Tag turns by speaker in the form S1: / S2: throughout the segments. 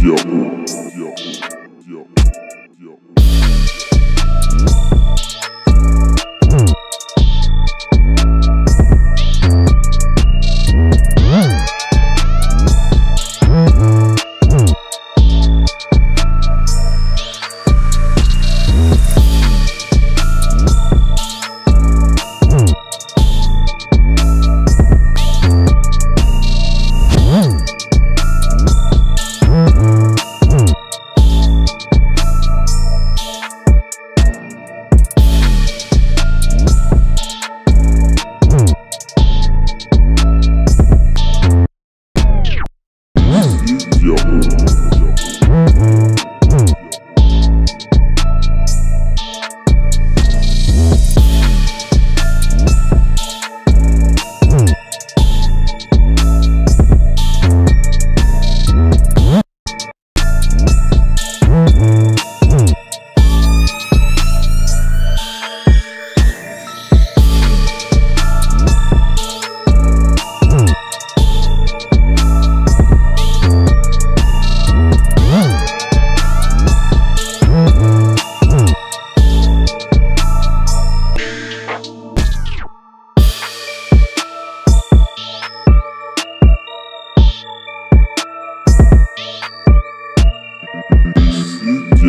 S1: Yo.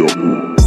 S1: Diabo.